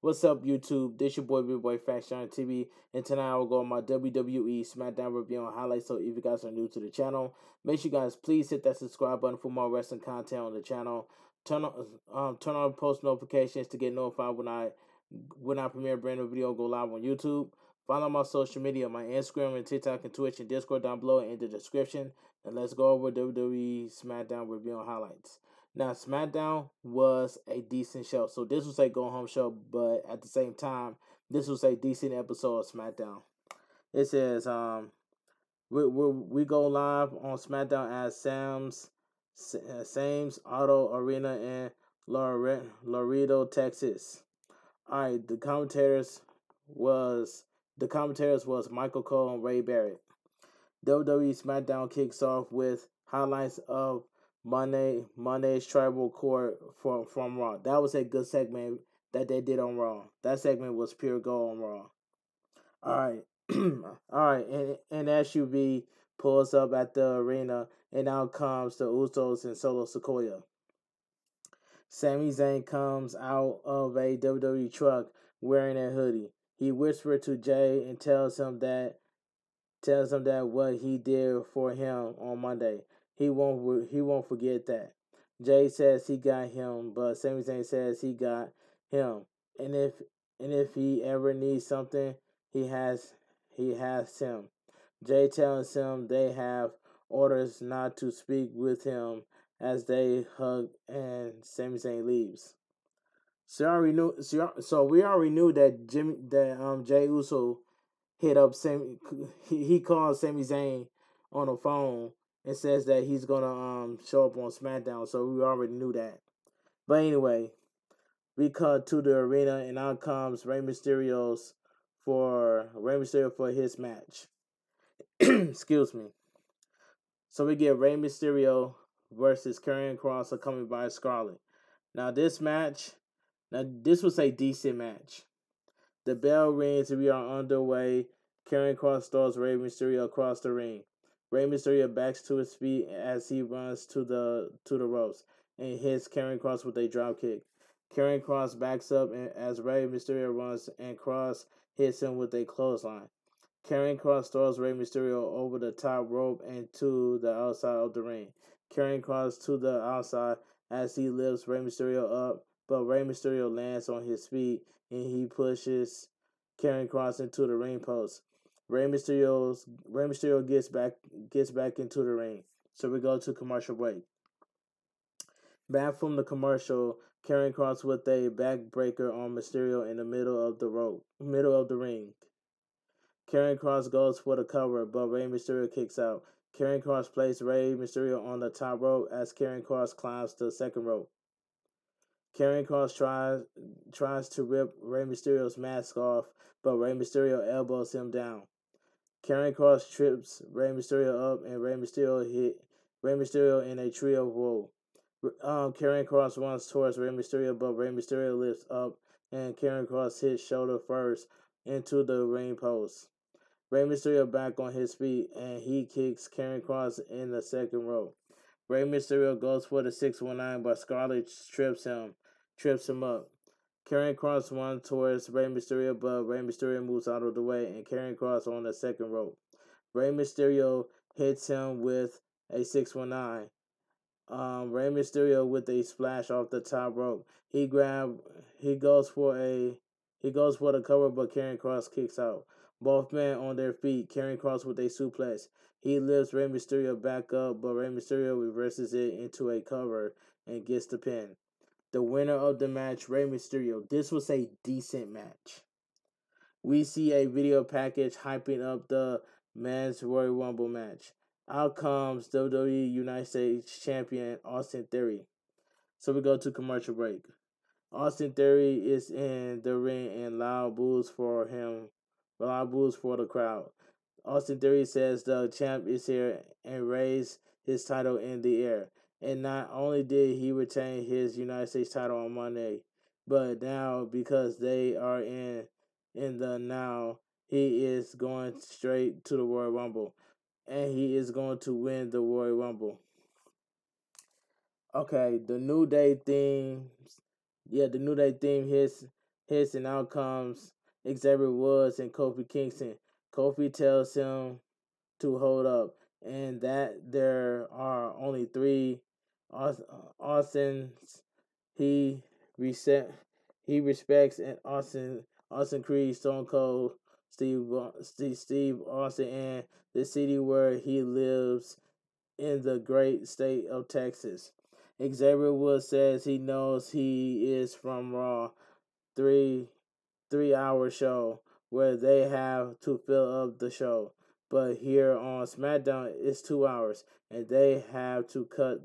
What's up, YouTube? This your boy, Big Boy Facts Jonny TV, and tonight I will go on my WWE SmackDown review and highlights. So, if you guys are new to the channel, make sure you guys please hit that subscribe button for more wrestling content on the channel. Turn on um, turn on post notifications to get notified when I when I premiere a brand new video go live on YouTube. Follow my social media, my Instagram and TikTok and Twitch and Discord down below in the description. And let's go over WWE SmackDown review and highlights. Now, SmackDown was a decent show. So this was a go home show, but at the same time, this was a decent episode of SmackDown. It says, um, we we, we go live on SmackDown at Sam's uh, Sam's Auto Arena in Laredo, Texas. All right, the commentators was the commentators was Michael Cole and Wade Barrett. WWE SmackDown kicks off with highlights of Monday Monday's Tribal Court from from Raw. That was a good segment that they did on Raw. That segment was pure gold on Raw. All right, all right, and and SUV pulls up at the arena, and out comes the Usos and Solo Sikoa. Sami Zayn comes out of a WWE truck wearing a hoodie. He whispers to Jey and tells him that tells him that what he did for him on Monday. He won't he won't forget that. Jey says he got him, but Sami Zayn says he got him. And if and if he ever needs something, he has he has him. Jey tells him they have orders not to speak with him as they hug and Sami Zayn leaves. So we already knew. So we already knew that Jimmy, that um Jey Uso hit up Sami. He, he called Sami Zayn on the phone and says that he's gonna um show up on SmackDown. So we already knew that. But anyway, we cut to the arena and out comes Rey Mysterio's for Rey Mysterio for his match. Excuse me. So we get Rey Mysterio versus Karrion Kross coming by Scarlett. Now this match, now this was a decent match. The bell rings and we are underway. Karrion Kross throws Rey Mysterio across the ring. Rey Mysterio backs to his feet as he runs to the to the ropes and hits Karrion Kross with a drop kick. Karrion Kross backs up and as Rey Mysterio runs and Kross hits him with a clothesline. Karrion Kross throws Rey Mysterio over the top rope and to the outside of the ring. Karrion Kross to the outside as he lifts Rey Mysterio up, but Rey Mysterio lands on his feet and he pushes Karrion Kross into the ring post. Rey Mysterio's Rey Mysterio gets back gets back into the ring. So we go to commercial break. Back from the commercial, Karrion Kross with a backbreaker on Mysterio in the middle of the rope, middle of the ring. Karrion Kross goes for the cover, but Rey Mysterio kicks out. Karrion Kross places Rey Mysterio on the top rope as Karrion Kross climbs the second rope. Karrion Kross tries tries to rip Rey Mysterio's mask off, but Rey Mysterio elbows him down. Karrion Kross trips Rey Mysterio up, and Rey Mysterio hit Rey Mysterio in a trio roll. Um, Karrion Kross runs towards Rey Mysterio, but Rey Mysterio lifts up, and Karrion Kross hits shoulder first into the ring post. Rey Mysterio back on his feet, and he kicks Karrion Kross in the second row. Rey Mysterio goes for the 619, but Scarlett trips him, trips him up. Karrion Kross runs towards Rey Mysterio, but Rey Mysterio moves out of the way, and Karrion Kross on the second rope. Rey Mysterio hits him with a 619. Um, Rey Mysterio with a splash off the top rope. He grab, he goes for a, he goes for the cover, but Karrion Kross kicks out. Both men on their feet. Karrion Kross with a suplex. He lifts Rey Mysterio back up, but Rey Mysterio reverses it into a cover and gets the pin the winner of the match, Rey Mysterio. This was a decent match. We see a video package hyping up the men's Royal Rumble match. Out comes WWE United States Champion Austin Theory. So we go to commercial break. Austin Theory is in the ring and loud boos for him, loud boos for the crowd. Austin Theory says the champ is here and raise his title in the air. And not only did he retain his United States title on Monday, but now because they are in in the now, he is going straight to the Royal Rumble. And he is going to win the Royal Rumble. Okay, the New Day theme. Yeah, the New Day theme hits hits and outcomes Xavier Woods and Kofi Kingston. Kofi tells him to hold up and that there are only three Austins he reset he respects and Austin Austin Creed, Stone Cold, Steve Steve, Steve Austin, and the city where he lives in the great state of Texas. Xavier Woods says he knows he is from Raw, three three hour show where they have to fill up the show. But here on SmackDown it's two hours and they have to cut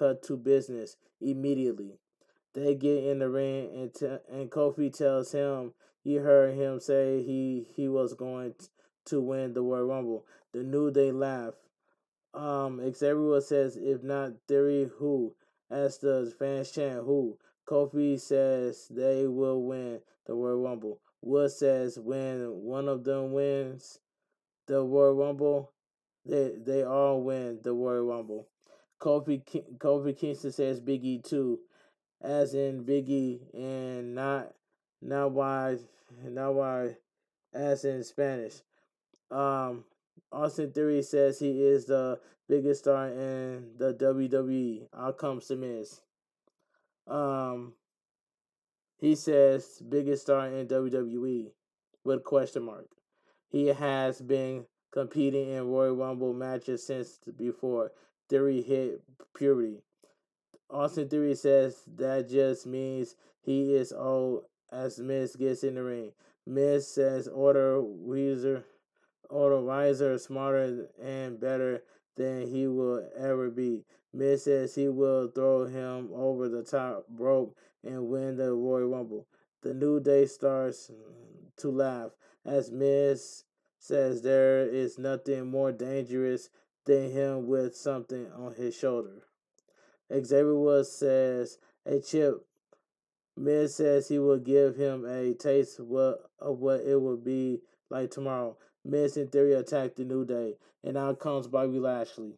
cut to business immediately. They get in the ring and t- and Kofi tells him he heard him say he he was going to win the Royal Rumble. The New Day laugh. Um, Xavier says if not Theory, who? As the fans chant, who? Kofi says they will win the Royal Rumble. Wood says when one of them wins the Royal Rumble, they they all win the Royal Rumble. Kofi Kofi Kingston says Biggie too, as in Biggie, and not not why not why as in Spanish. Um, Austin Theory says he is the biggest star in the WWE. Out come to Miz. Um, he says biggest star in WWE with question mark. He has been competing in Royal Rumble matches since before Theory hit puberty. Austin Theory says that just means he is old as Miz gets in the ring. Miz says order Weezer Order wiser, smarter, and better than he will ever be. Miz says he will throw him over the top rope and win the Royal Rumble. The New Day starts to laugh as Miz says there is nothing more dangerous than him with something on his shoulder. Xavier Woods says a chip. Miz says he will give him a taste of what it will be like tomorrow. Miz and Theory attack the New Day, and out comes Bobby Lashley.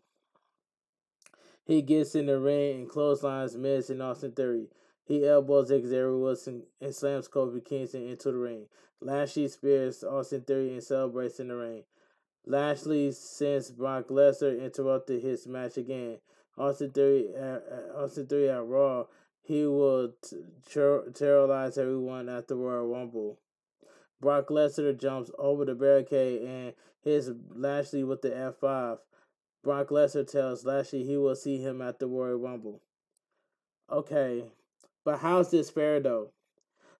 He gets in the ring and clotheslines Miz and Austin Theory. He elbows Xavier Wilson and slams Kofi Kingston into the ring. Lashley spears Austin Theory and celebrates in the ring. Lashley, since Brock Lesnar interrupted his match again, Austin Theory, uh, Austin Theory at Raw, he will t- ter- terrorize everyone at the Royal Rumble. Brock Lesnar jumps over the barricade and hits Lashley with the F5. Brock Lesnar tells Lashley he will see him at the Royal Rumble. Okay, but how's this fair though?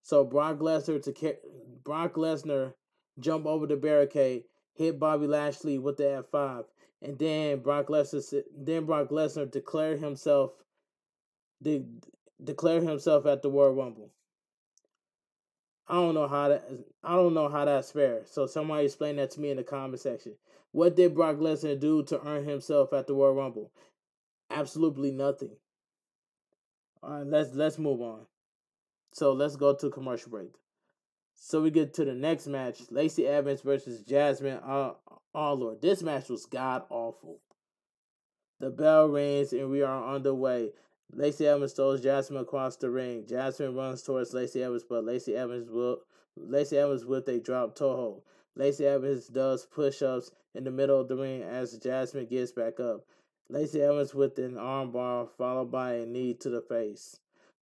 So Brock Lesnar to Brock Lesnar jump over the barricade, hit Bobby Lashley with the F5, and then Brock Lesnar then Brock Lesnar declare himself de- declare himself at the Royal Rumble. I don't know how that I don't know how that's fair. So somebody explain that to me in the comment section. What did Brock Lesnar do to earn himself at the Royal Rumble? Absolutely nothing. All right, let's let's move on. So let's go to commercial break. So we get to the next match: Lacey Evans versus Jasmine. Lord, this match was god awful. The bell rings and we are underway. Lacey Evans throws Jasmine across the ring. Jasmine runs towards Lacey Evans, but Lacey Evans will Lacey Evans with a drop toe hold. Lacey Evans does push-ups in the middle of the ring as Jasmine gets back up. Lacey Evans with an armbar followed by a knee to the face.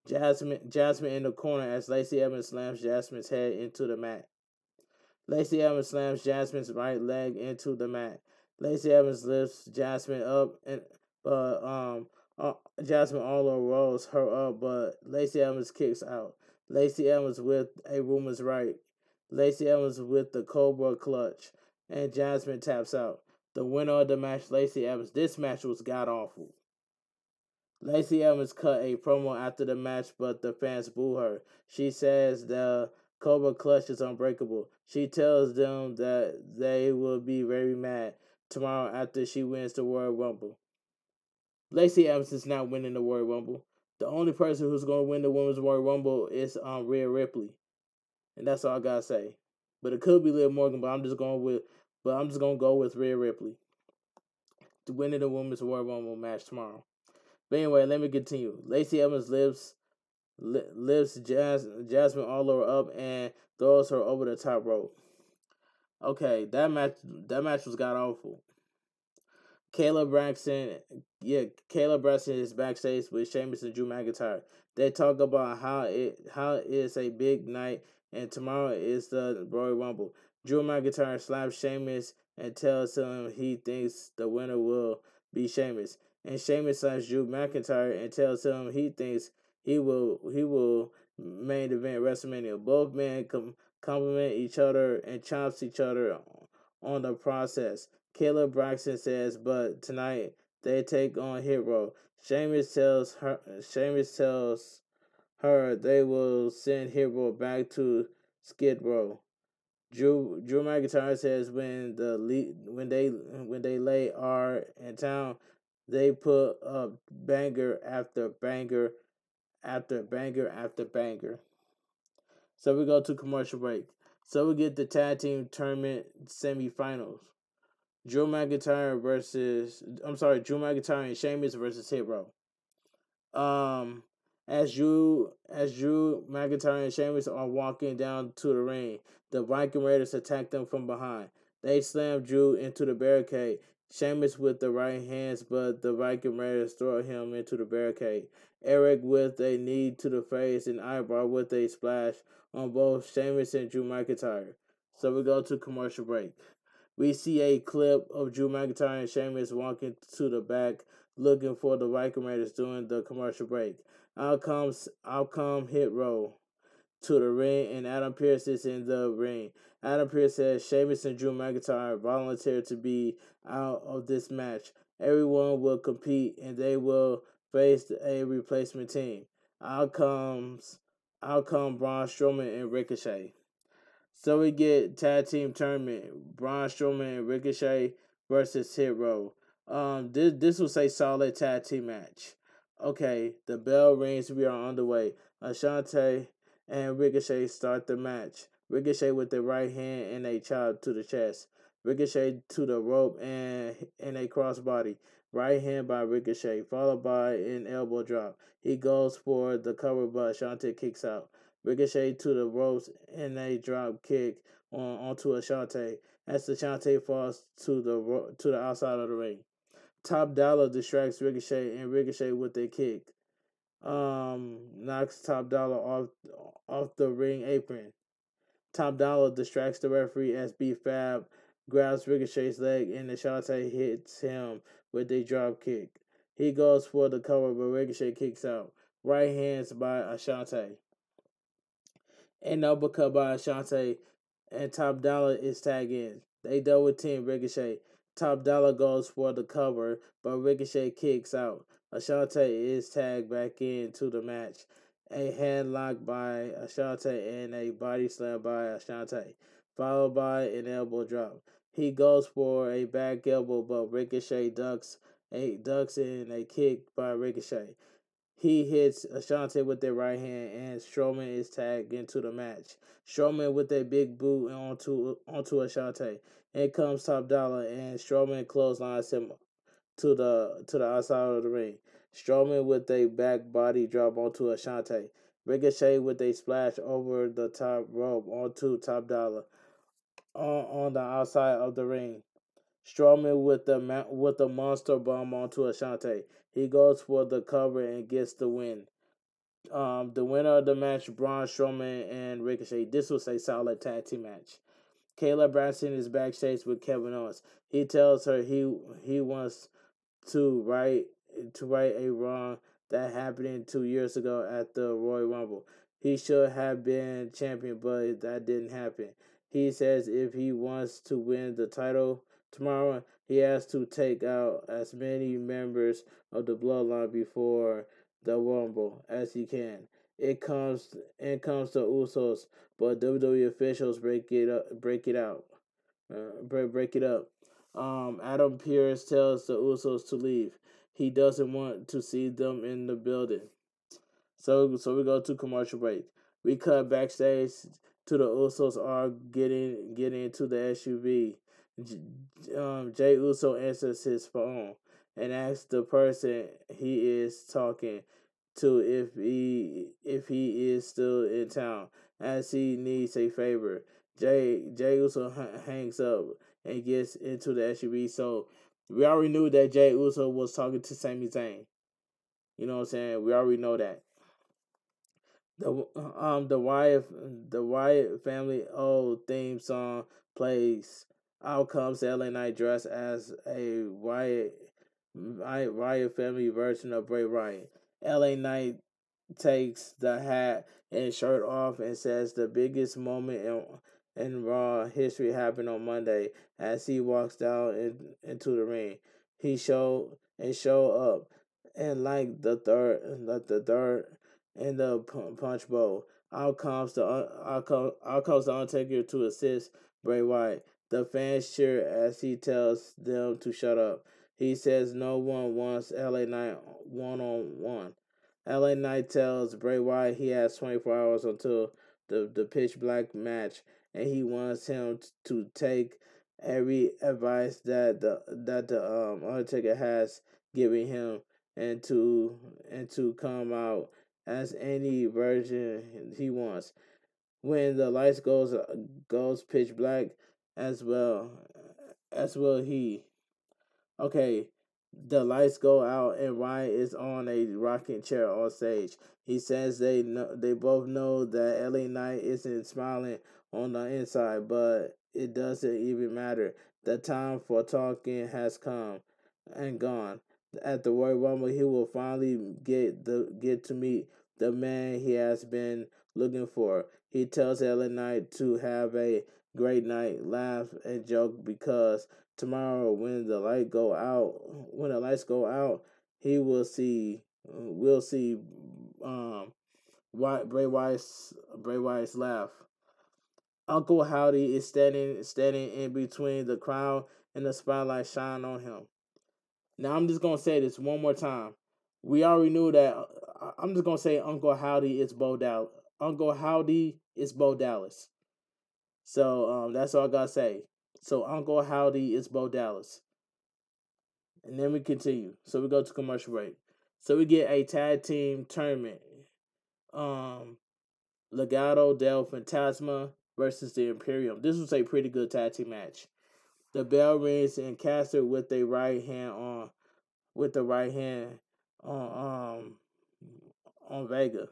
Jasmine Jasmine in the corner as Lacey Evans slams Jasmine's head into the mat. Lacey Evans slams Jasmine's right leg into the mat. Lacey Evans lifts Jasmine up and but um uh, Jasmine Arlo rolls her up, but Lacey Evans kicks out. Lacey Evans with a woman's right. Lacey Evans with the Cobra clutch, and Jasmine taps out. The winner of the match, Lacey Evans. This match was god awful. Lacey Evans cut a promo after the match, but the fans boo her. She says the Cobra clutch is unbreakable. She tells them that they will be very mad tomorrow after she wins the Royal Rumble. Lacey Evans is not winning the Royal Rumble. The only person who's going to win the Women's Royal Rumble is um, Rhea Ripley, and that's all I gotta say. But it could be Liv Morgan, but I'm just going with, but I'm just gonna go with Rhea Ripley to win the Women's Royal Rumble match tomorrow. But anyway, let me continue. Lacey Evans lives lifts Jas- Jasmine all over up and throws her over the top rope. Okay, that match that match was god awful. Kayla Braxton, yeah, Kayla Braxton is backstage with Sheamus and Drew McIntyre. They talk about how it how it's a big night and tomorrow is the Royal Rumble. Drew McIntyre slaps Sheamus and tells him he thinks the winner will be Sheamus. And Sheamus slaps Drew McIntyre and tells him he thinks he will he will main event WrestleMania. Both men com- compliment each other and chops each other on the process. Kayla Braxton says, but tonight they take on Hit Row. Sheamus tells her Sheamus tells her they will send Hit Row back to Skid Row. Drew Drew McIntyre says when the lead, when they when they lay R in town, they put up banger after banger after banger after banger. So we go to commercial break. So we get the tag team tournament semifinals. Drew McIntyre versus I'm sorry, Drew McIntyre and Sheamus versus Hit Row. Um as Drew as Drew McIntyre and Sheamus are walking down to the ring, the Viking Raiders attack them from behind. They slam Drew into the barricade. Sheamus with the right hands, but the Viking Raiders throw him into the barricade. Erik with a knee to the face and Ivar with a splash on both Sheamus and Drew McIntyre. So we go to commercial break. We see a clip of Drew McIntyre and Sheamus walking to the back looking for the Viking Raiders during the commercial break. Out comes, out come Hit Row to the ring, and Adam Pearce is in the ring. Adam Pearce says Sheamus and Drew McIntyre volunteered to be out of this match. Everyone will compete, and they will face a replacement team. Out comes, out come Braun Strowman and Ricochet. So we get tag team tournament: Braun Strowman and Ricochet versus Hit Row. Um, this this was a solid tag team match. Okay, the bell rings. We are on the way. Ashante and Ricochet start the match. Ricochet with the right hand and a chop to the chest. Ricochet to the rope and and a crossbody. Right hand by Ricochet, followed by an elbow drop. He goes for the cover, but Ashante kicks out. Ricochet to the ropes and a drop kick on onto Ashante as Ashante falls to the to the outside of the ring. Top Dollar distracts Ricochet and Ricochet with a kick. Um, knocks Top Dollar off off the ring apron. Top Dollar distracts the referee as B Fab grabs Ricochet's leg and the Ashante hits him with a drop kick. He goes for the cover, but Ricochet kicks out. Right hands by Ashante. And uppercut by Ashante and Top Dollar is tagged in. They double team Ricochet. Top Dollar goes for the cover, but Ricochet kicks out. Ashante is tagged back into the match. A handlock by Ashante and a body slam by Ashante, followed by an elbow drop. He goes for a back elbow, but Ricochet ducks a ducks in a kick by Ricochet. He hits Ashante with the right hand, and Strowman is tagged into the match. Strowman with a big boot onto onto Ashante. In comes Top Dollar, and Strowman clotheslines him to the to the outside of the ring. Strowman with a back body drop onto Ashante. Ricochet with a splash over the top rope onto Top Dollar on, on the outside of the ring. Strowman with the with the monster bomb onto Ashante. He goes for the cover and gets the win. Um, the winner of the match, Braun Strowman and Ricochet. This was a solid tag team match. Kayla Braxton is backstage with Kevin Owens. He tells her he he wants to right to right a wrong that happened two years ago at the Royal Rumble. He should have been champion, but that didn't happen. He says if he wants to win the title tomorrow, he has to take out as many members of the bloodline before the Rumble as he can. It comes it comes to Usos, but WWE officials break it up, break it out, uh, break break it up. Um, Adam Pearce tells the Usos to leave. He doesn't want to see them in the building. So so we go to commercial break. We cut backstage to the Usos are getting getting into the SUV. Um, Jey Uso answers his phone and asks the person he is talking to if he if he is still in town, as he needs a favor. Jey Jey Uso hangs up and gets into the SUV. So we already knew that Jey Uso was talking to Sami Zayn. You know what I'm saying? We already know that. The um the Wyatt the Wyatt family old theme song plays. Out comes LA Knight dressed as a Wyatt Wyatt family version of Bray Wyatt. LA Knight takes the hat and shirt off and says the biggest moment in in Raw history happened on Monday as he walks down in, into the ring. He showed and show up and like the third, like the third in the punch bowl. Out comes the out comes, out comes the Undertaker to assist Bray Wyatt. The fans cheer as he tells them to shut up. He says no one wants LA Knight one on one. LA Knight tells Bray Wyatt he has 24 hours until the, the pitch black match and he wants him to take every advice that the that the um Undertaker has given him and to and to come out as any version he wants. When the lights goes goes pitch black as well as will he. Okay, the lights go out and Ryan is on a rocking chair on stage. He says they know they both know that LA Knight isn't smiling on the inside, but it doesn't even matter. The time for talking has come and gone. At the Royal Rumble, he will finally get the get to meet the man he has been looking for. He tells LA Knight to have a great night, laugh and joke because tomorrow when the light go out, when the lights go out, he will see, we'll see, um, Bray Wyatt's Bray Wyatt's laugh. Uncle Howdy is standing standing in between the crowd and the spotlight shine on him. Now I'm just gonna say this one more time. We already knew that. Uh, I'm just gonna say Uncle Howdy is Bo Dallas. Uncle Howdy is Bo Dallas. So um, that's all I gotta say. So Uncle Howdy is Bo Dallas. And then we continue. So we go to commercial break. So we get a tag team tournament. Um, Legado del Fantasma versus the Imperium. This was a pretty good tag team match. The bell rings and Kaiser with a right hand on with the right hand on um on Vega.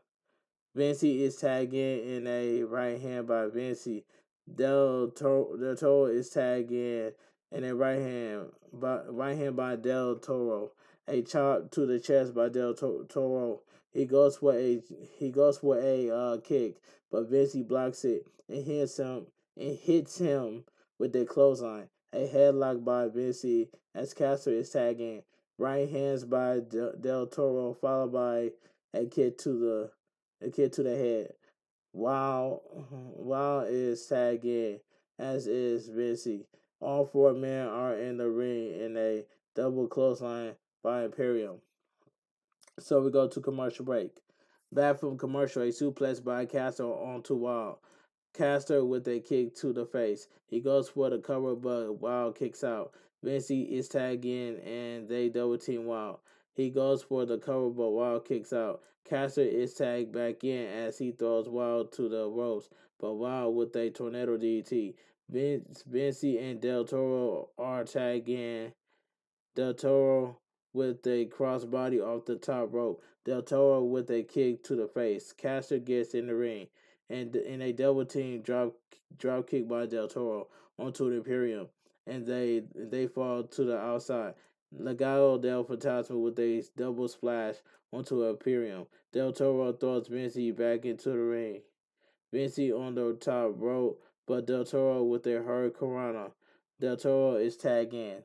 Vinci is tagging in a right hand by Vinci. Del Toro, Del Toro is tagging in a right hand by right hand by Del Toro. A chop to the chest by Del Toro. He goes for a he goes for a uh, kick, but Vinci blocks it and hits him and hits him with a clothesline. A headlock by Vinci as Kaiser is tagging. Right hands by Del, Del Toro, followed by a kick to the a kick to the head. Wow, Wow is tagging, as is Vinci. All four men are in the ring in a double clothesline by Imperium. So we go to commercial break. Back from commercial, a suplex by Kaiser onto Wilde. Kaiser with a kick to the face. He goes for the cover, but Wilde kicks out. Vinci is tagged in and they double team Wilde. He goes for the cover, but Wilde kicks out. Kaiser is tagged back in as he throws Wilde to the ropes, but Wilde with a tornado DT. Vince, Vinci and Del Toro are tagged in. Del Toro with a crossbody off the top rope. Del Toro with a kick to the face. Kaiser gets in the ring, and in a double team drop drop kick by Del Toro onto the Imperium, and they they fall to the outside. Legado del Fantasma with a double splash onto Imperium. Del Toro throws Vinci back into the ring. Vinci on the top rope, but Del Toro with a hurricanrana. Del Toro is tagged in.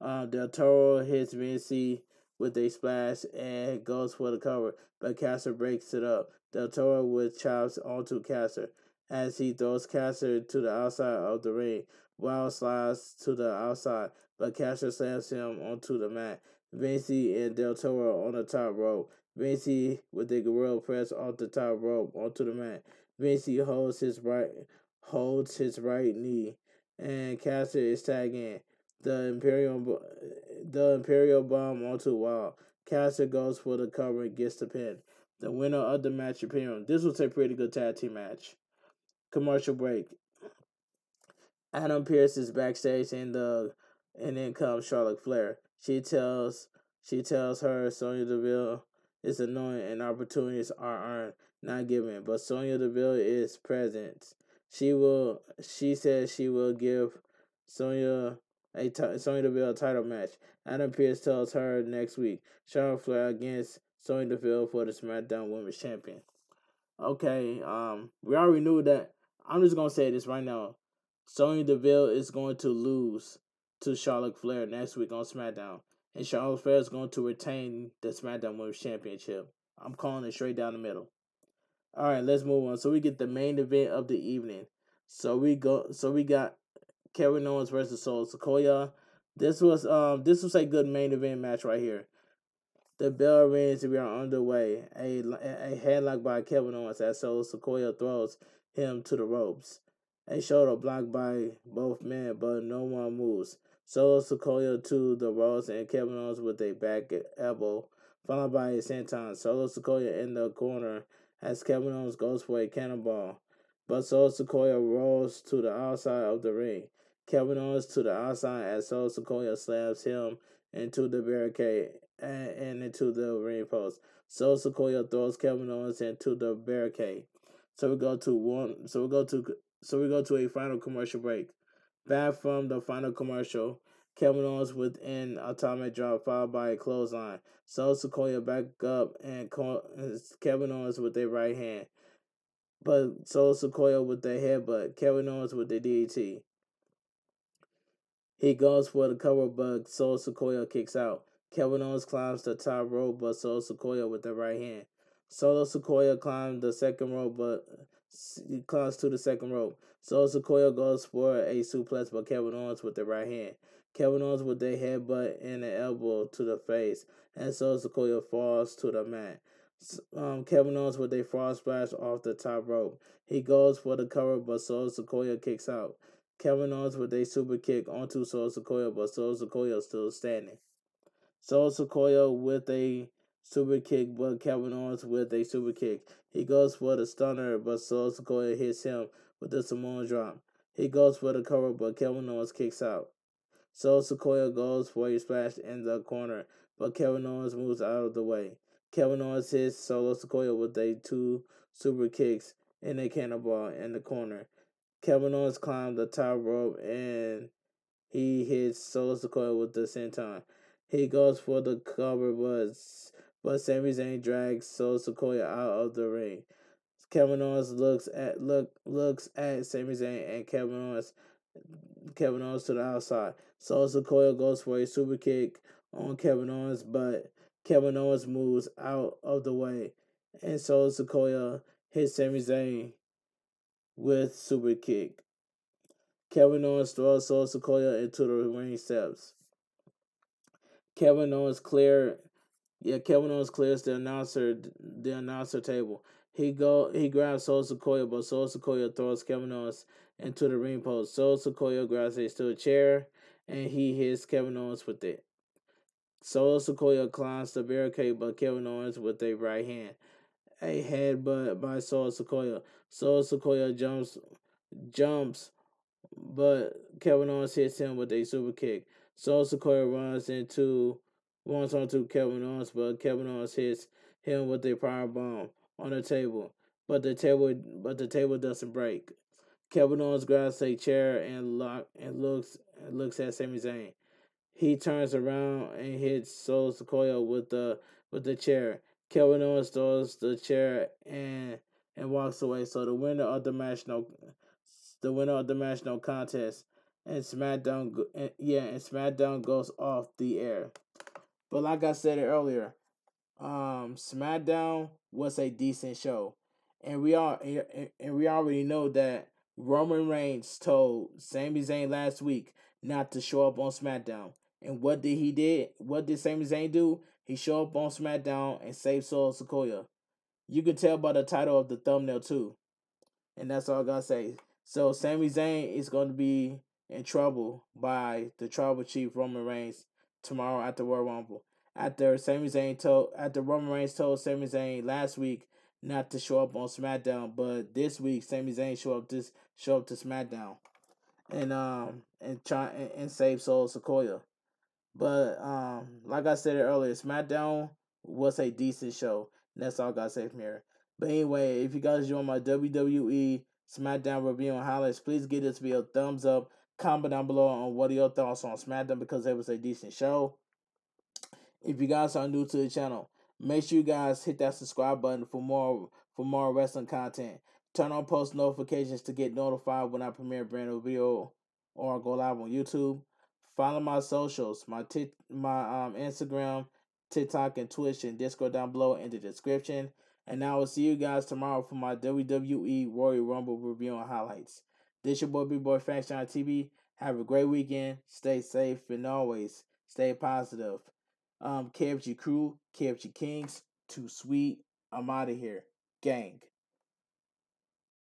Um, Del Toro hits Vinci with a splash and goes for the cover, but Kaiser breaks it up. Del Toro with chops onto Kaiser as he throws Kaiser to the outside of the ring. Wilde slides to the outside, but Kaiser slams him onto the mat. Vinci and Del Toro on the top rope. Vinci with a gorilla press off the top rope onto the mat. Vinci holds his right holds his right knee, and Kaiser is tagging the Imperial the Imperial bomb onto Wilde. Kaiser goes for the cover and gets the pin. The winner of the match appearing. This was a pretty good tag team match. Commercial break. Adam Pearce is backstage in the and then comes Charlotte Flair. She tells she tells her Sonya Deville is annoying and opportunities are earned, not given. But Sonya Deville is present. She will she says she will give Sonya a t- Sonya Deville title match. Adam Pearce tells her next week. Charlotte Flair against Sonya Deville for the SmackDown Women's Champion. Okay, um, we already knew that. I'm just gonna say this right now. Sonya Deville is going to lose to Charlotte Flair next week on SmackDown, and Charlotte Flair is going to retain the SmackDown Women's Championship. I'm calling it straight down the middle. All right, let's move on. So we get the main event of the evening. So we go. So we got Kevin Owens versus Solo Sikoa. This was um this was a good main event match right here. The bell rings we are underway. A, a headlock by Kevin Owens as Solo Sikoa throws him to the ropes. A shoulder blocked by both men, but no one moves. Solo Sikoa to the ropes and Kevin Owens with a back elbow, followed by a senton. Solo Sikoa in the corner as Kevin Owens goes for a cannonball, but Solo Sikoa rolls to the outside of the ring. Kevin Owens to the outside as Solo Sikoa slams him into the barricade and, and into the ring post. Solo Sikoa throws Kevin Owens into the barricade. So we go to one. So we go to. So we go to a final commercial break. Back from the final commercial, Kevin Owens with an atomic drop followed by a clothesline. Solo Sikoa back up and Kevin Owens with a right hand. But Solo Sikoa with the headbutt. Kevin Owens with the DDT. He goes for the cover, but Solo Sikoa kicks out. Kevin Owens climbs the top rope, but Solo Sikoa with the right hand. Solo Sikoa climbs the second rope, but he climbs to the second rope. Solo Sikoa goes for a suplex, but Kevin Owens with the right hand. Kevin Owens with a headbutt and an elbow to the face, and Solo Sikoa falls to the mat. Um, Kevin Owens with a frog splash off the top rope. He goes for the cover, but Solo Sikoa kicks out. Kevin Owens with a super kick onto Solo Sikoa, but Solo Sikoa still standing. Solo Sikoa with a super kick, but Kevin Owens with a super kick. He goes for the stunner, but Solo Sikoa hits him with the Samoan drop. He goes for the cover, but Kevin Owens kicks out. Solo Sikoa goes for a splash in the corner, but Kevin Owens moves out of the way. Kevin Owens hits Solo Sikoa with a two super kicks and a cannonball in the corner. Kevin Owens climbs the top rope and he hits Solo Sikoa with the senton. He goes for the cover, but but Sami Zayn drags Solo Sikoa out of the ring. Kevin Owens looks at look looks at Sami Zayn and Kevin Owens Kevin Owens to the outside. Solo Sikoa goes for a super kick on Kevin Owens, but Kevin Owens moves out of the way, and Solo Sikoa hits Sami Zayn with super kick. Kevin Owens throws Solo Sikoa into the ring steps. Kevin Owens clear yeah, Kevin Owens clears the announcer the announcer table. He go he grabs Solo Sikoa, but Solo Sikoa throws Kevin Owens into the ring post. Solo Sikoa grabs a steel chair and he hits Kevin Owens with it. Solo Sikoa climbs the barricade, but Kevin Owens with a right hand a headbutt by Solo Sikoa. Solo Sikoa jumps jumps, but Kevin Owens hits him with a super kick. Solo Sikoa runs into runs onto Kevin Owens, but Kevin Owens hits him with a power bomb on the table. But the table but the table doesn't break. Kevin Owens grabs a chair and lock and looks and looks at Sami Zayn. He turns around and hits Solo Sikoa with the with the chair. Kevin Owens throws the chair and and walks away. So the winner of the match, no, the winner of the match, no contest, and SmackDown, yeah, and SmackDown goes off the air. But like I said earlier, um, SmackDown was a decent show, and we are and we already know that Roman Reigns told Sami Zayn last week not to show up on SmackDown. And what did he did? What did Sami Zayn do? He showed up on SmackDown and saved Solo Sikoa. You can tell by the title of the thumbnail too. And that's all I gotta say. So Sami Zayn is going to be in trouble by the tribal chief Roman Reigns tomorrow at the Royal Rumble. after Sami Zayn told after Roman Reigns told Sami Zayn last week not to show up on SmackDown, but this week Sami Zayn show up this show up to SmackDown and um and try and, and save Solo Sikoa. But um like I said earlier, SmackDown was a decent show. That's all I gotta say from here. But anyway, if you guys join my WWE SmackDown review and highlights, please give this video a thumbs up. Comment down below on what are your thoughts on SmackDown because it was a decent show. If you guys are new to the channel, make sure you guys hit that subscribe button for more for more wrestling content. Turn on post notifications to get notified when I premiere a brand new video or go live on YouTube. Follow my socials, my tit, my um Instagram, TikTok, and Twitch, and Discord down below in the description. And I will see you guys tomorrow for my WWE Royal Rumble review and highlights. This your boy B Boy Facts Jonny TV. Have a great weekend. Stay safe and always stay positive. Um, KFG crew, KFG Kings, too sweet. I'm out of here. Gang.